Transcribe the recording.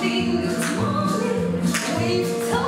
morning, good morning. We've talked